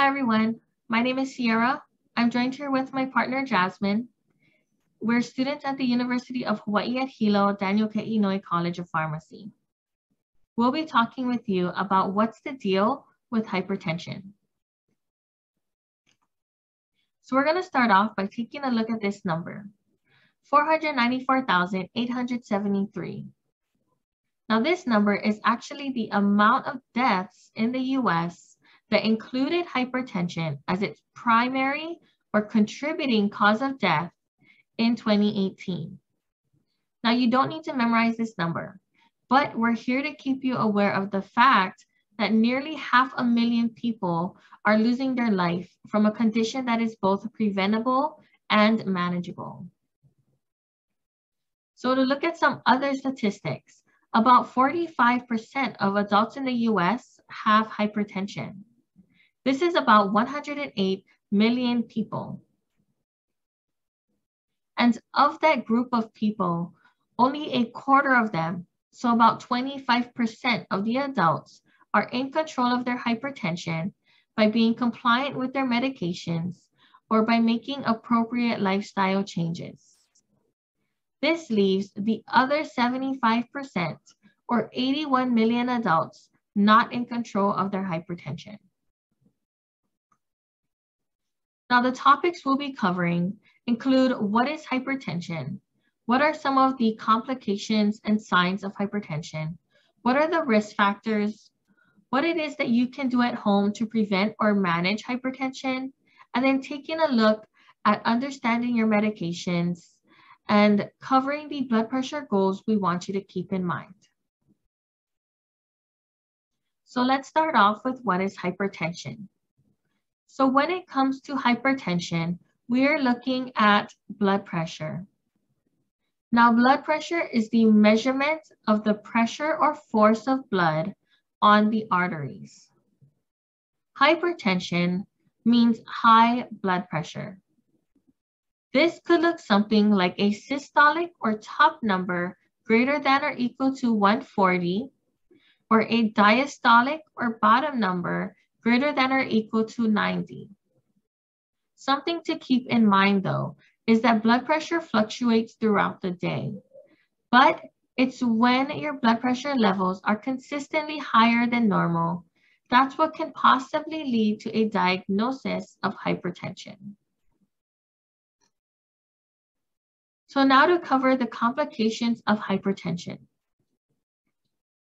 Hi everyone, my name is Cierra. I'm joined here with my partner Jasmin. We're students at the University of Hawaii at Hilo, Daniel K. Inouye College of Pharmacy. We'll be talking with you about what's the deal with hypertension. So we're gonna start off by taking a look at this number, 494,873. Now this number is actually the amount of deaths in the US that included hypertension as its primary or contributing cause of death in 2018. Now, you don't need to memorize this number, but we're here to keep you aware of the fact that nearly half a million people are losing their life from a condition that is both preventable and manageable. So to look at some other statistics, about 45% of adults in the US have hypertension. This is about 108 million people. And of that group of people, only a quarter of them, so about 25% of the adults, are in control of their hypertension by being compliant with their medications or by making appropriate lifestyle changes. This leaves the other 75% or 81 million adults not in control of their hypertension. Now the topics we'll be covering include what is hypertension? What are some of the complications and signs of hypertension? What are the risk factors? What it is that you can do at home to prevent or manage hypertension? And then taking a look at understanding your medications and covering the blood pressure goals we want you to keep in mind. So let's start off with what is hypertension. So when it comes to hypertension, we're looking at blood pressure. Now, blood pressure is the measurement of the pressure or force of blood on the arteries. Hypertension means high blood pressure. This could look something like a systolic or top number greater than or equal to 140, or a diastolic or bottom number greater than or equal to 90. Something to keep in mind though, is that blood pressure fluctuates throughout the day, but it's when your blood pressure levels are consistently higher than normal, that's what can possibly lead to a diagnosis of hypertension. So now to cover the complications of hypertension.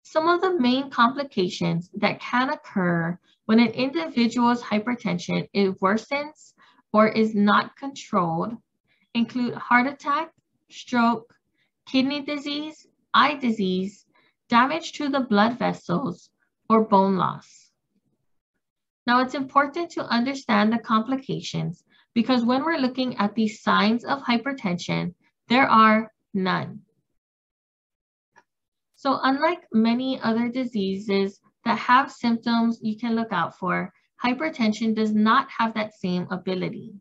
Some of the main complications that can occur when an individual's hypertension worsens or is not controlled include heart attack, stroke, kidney disease, eye disease, damage to the blood vessels, or bone loss. Now it's important to understand the complications because when we're looking at the signs of hypertension, there are none. So unlike many other diseases that have symptoms you can look out for, hypertension does not have that same ability.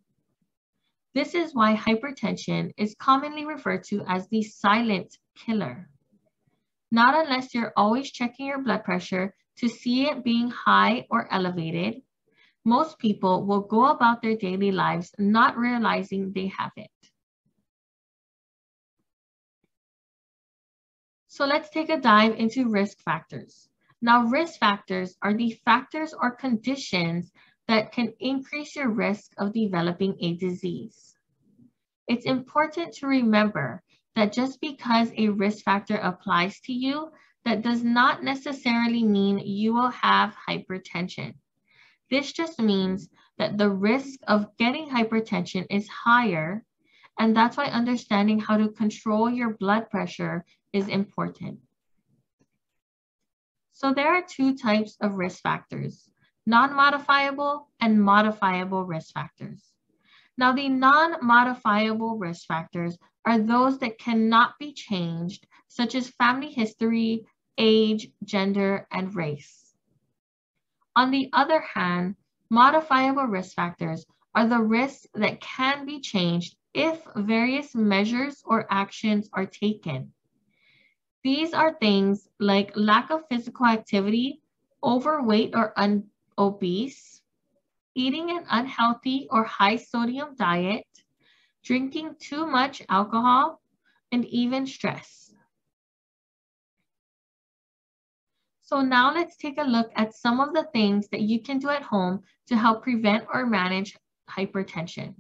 This is why hypertension is commonly referred to as the silent killer. Not unless you're always checking your blood pressure to see it being high or elevated, most people will go about their daily lives not realizing they have it. So let's take a dive into risk factors. Now, risk factors are the factors or conditions that can increase your risk of developing a disease. It's important to remember that just because a risk factor applies to you, that does not necessarily mean you will have hypertension. This just means that the risk of getting hypertension is higher, and that's why understanding how to control your blood pressure is important. So there are two types of risk factors, non-modifiable and modifiable risk factors. Now the non-modifiable risk factors are those that cannot be changed, such as family history, age, gender, and race. On the other hand, modifiable risk factors are the risks that can be changed if various measures or actions are taken. These are things like lack of physical activity, overweight or obese, eating an unhealthy or high sodium diet, drinking too much alcohol, and even stress. So now let's take a look at some of the things that you can do at home to help prevent or manage hypertension.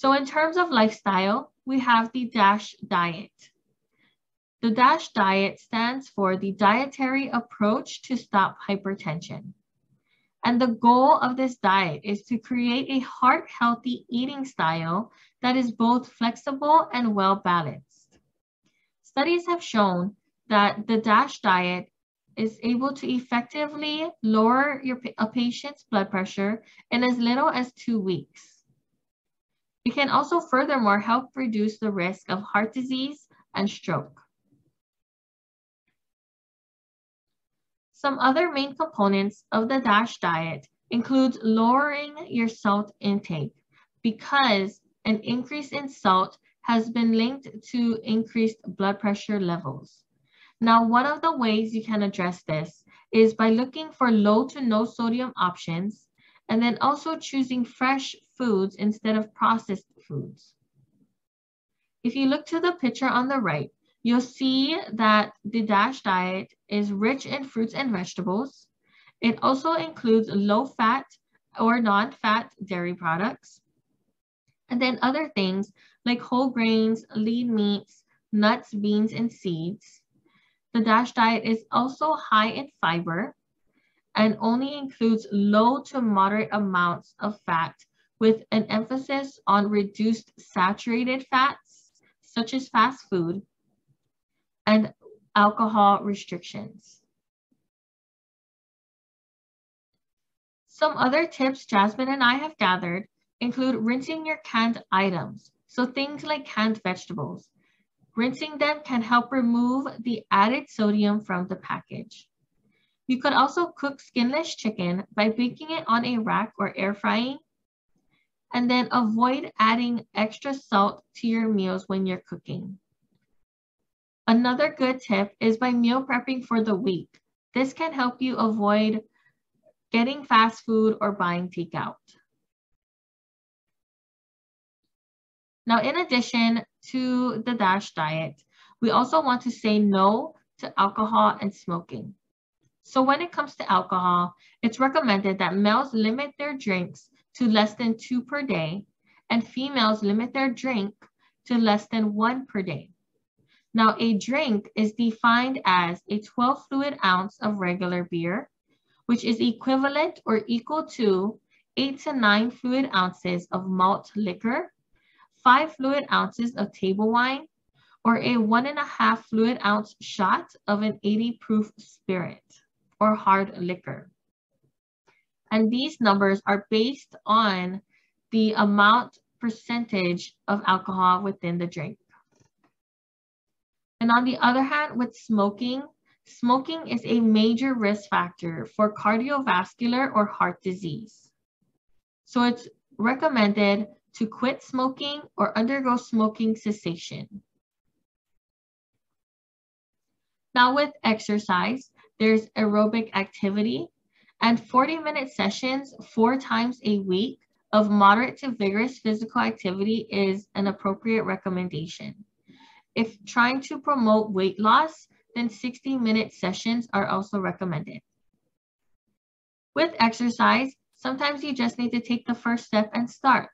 So in terms of lifestyle, we have the DASH diet. The DASH diet stands for the Dietary Approach to Stop Hypertension. And the goal of this diet is to create a heart-healthy eating style that is both flexible and well-balanced. Studies have shown that the DASH diet is able to effectively lower your, a patient's blood pressure in as little as two weeks. It can also furthermore help reduce the risk of heart disease and stroke. Some other main components of the DASH diet includes lowering your salt intake because an increase in salt has been linked to increased blood pressure levels. Now, one of the ways you can address this is by looking for low to no sodium options and then also choosing fresh foods instead of processed foods. If you look to the picture on the right, you'll see that the DASH diet is rich in fruits and vegetables. It also includes low fat or non-fat dairy products. And then other things like whole grains, lean meats, nuts, beans, and seeds. The DASH diet is also high in fiber and only includes low to moderate amounts of fat with an emphasis on reduced saturated fats, such as fast food, and alcohol restrictions. Some other tips Jasmin and I have gathered include rinsing your canned items. So things like canned vegetables. Rinsing them can help remove the added sodium from the package. You could also cook skinless chicken by baking it on a rack or air frying. And then avoid adding extra salt to your meals when you're cooking. Another good tip is by meal prepping for the week. This can help you avoid getting fast food or buying takeout. Now, in addition to the DASH diet, we also want to say no to alcohol and smoking. So when it comes to alcohol, it's recommended that males limit their drinks to less than two per day and females limit their drink to less than one per day. Now, a drink is defined as a 12 fluid ounce of regular beer, which is equivalent or equal to eight to nine fluid ounces of malt liquor, five fluid ounces of table wine, or a one and a half fluid ounce shot of an 80 proof spirit or hard liquor. And these numbers are based on the amount percentage of alcohol within the drink. And on the other hand, with smoking, smoking is a major risk factor for cardiovascular or heart disease. So it's recommended to quit smoking or undergo smoking cessation. Now with exercise, there's aerobic activity and 40 minute sessions four times a week of moderate to vigorous physical activity is an appropriate recommendation. If trying to promote weight loss, then 60 minute sessions are also recommended. With exercise, sometimes you just need to take the first step and start.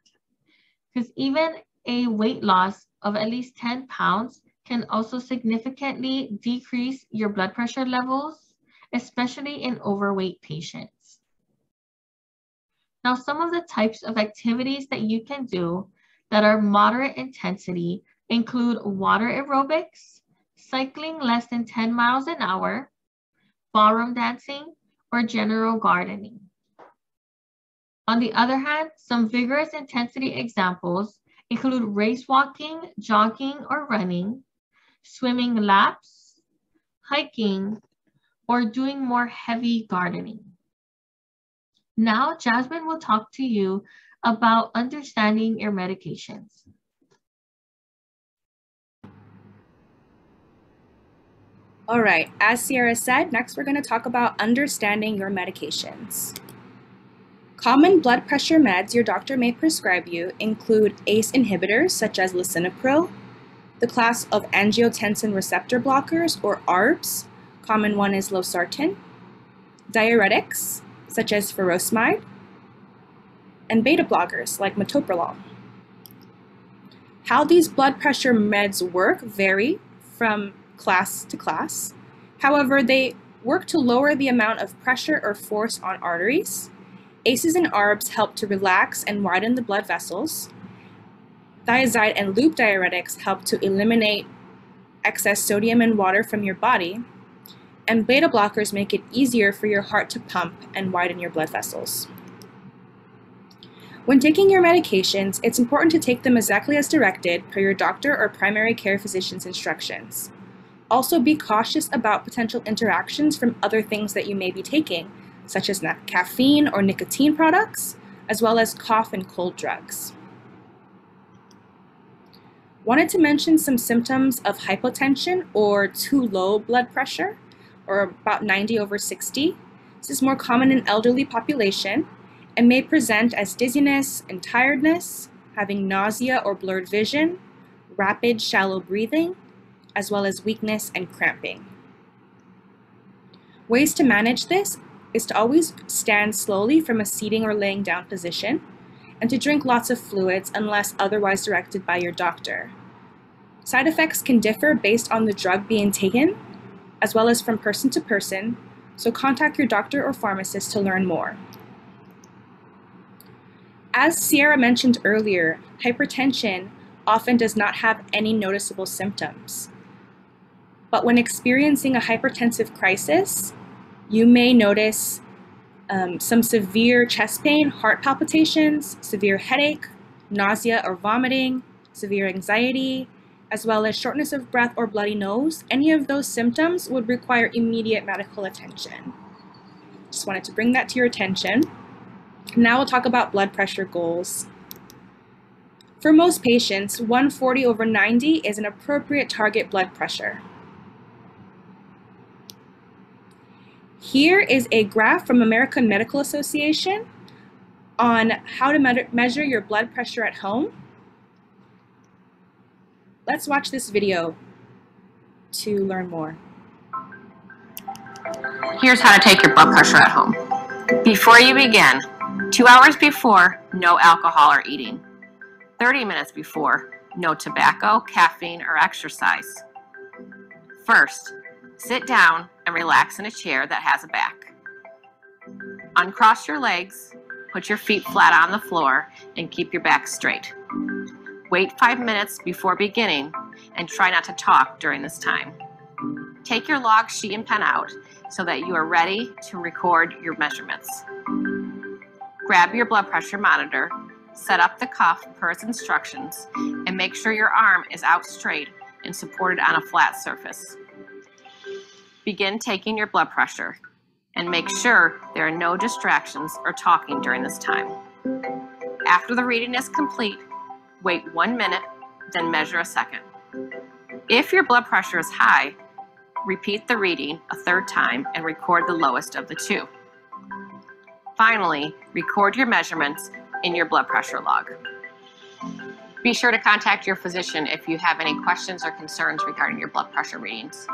Because even a weight loss of at least 10 pounds can also significantly decrease your blood pressure levels, especially in overweight patients. Now, some of the types of activities that you can do that are moderate intensity include water aerobics, cycling less than 10 miles an hour, ballroom dancing, or general gardening. On the other hand, some vigorous intensity examples include race walking, jogging or running, swimming laps, hiking, or doing more heavy gardening. Now, Jasmin will talk to you about understanding your medications. All right, as Cierra said, next we're going to talk about understanding your medications. Common blood pressure meds your doctor may prescribe you include ACE inhibitors such as lisinopril, the class of angiotensin receptor blockers or ARBs, common one is losartan, diuretics such as furosemide, and beta blockers like metoprolol. How these blood pressure meds work vary from class to class. However, they work to lower the amount of pressure or force on arteries. ACEs and ARBs help to relax and widen the blood vessels. Thiazide and loop diuretics help to eliminate excess sodium and water from your body. And beta blockers make it easier for your heart to pump and widen your blood vessels. When taking your medications, it's important to take them exactly as directed per your doctor or primary care physician's instructions. Also be cautious about potential interactions from other things that you may be taking, such as caffeine or nicotine products, as well as cough and cold drugs. Wanted to mention some symptoms of hypotension or too low blood pressure, or about 90 over 60. This is more common in elderly population and may present as dizziness and tiredness, having nausea or blurred vision, rapid shallow breathing, as well as weakness and cramping. Ways to manage this is to always stand slowly from a seating or laying down position and to drink lots of fluids unless otherwise directed by your doctor. Side effects can differ based on the drug being taken, as well as from person to person, so contact your doctor or pharmacist to learn more. As Cierra mentioned earlier, hypertension often does not have any noticeable symptoms. But when experiencing a hypertensive crisis, you may notice um, some severe chest pain, heart palpitations, severe headache, nausea or vomiting, severe anxiety, as well as shortness of breath or bloody nose. Any of those symptoms would require immediate medical attention. Just wanted to bring that to your attention. Now we'll talk about blood pressure goals. For most patients, 140 over 90 is an appropriate target blood pressure. Here is a graph from American Medical Association on how to me measure your blood pressure at home. Let's watch this video to learn more. Here's how to take your blood pressure at home. Before you begin, two hours before, no alcohol or eating. 30 minutes before, no tobacco, caffeine, or exercise. First, Sit down and relax in a chair that has a back. Uncross your legs, put your feet flat on the floor, and keep your back straight. Wait five minutes before beginning and try not to talk during this time. Take your log sheet and pen out so that you are ready to record your measurements. Grab your blood pressure monitor, set up the cuff per its instructions, and make sure your arm is out straight and supported on a flat surface. Begin taking your blood pressure and make sure there are no distractions or talking during this time. After the reading is complete, wait one minute, then measure a second. If your blood pressure is high, repeat the reading a third time and record the lowest of the two. Finally, record your measurements in your blood pressure log. Be sure to contact your physician if you have any questions or concerns regarding your blood pressure readings.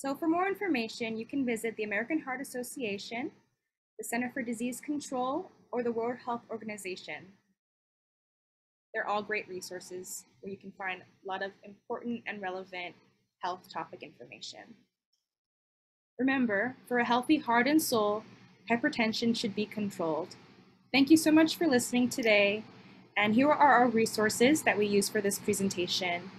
So for more information, you can visit the American Heart Association, the Center for Disease Control, or the World Health Organization. They're all great resources where you can find a lot of important and relevant health topic information. Remember, for a healthy heart and soul, hypertension should be controlled. Thank you so much for listening today. And here are our resources that we use for this presentation.